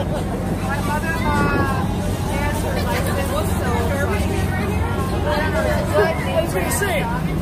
My mother-in-law has her license, so... What is. What you're saying?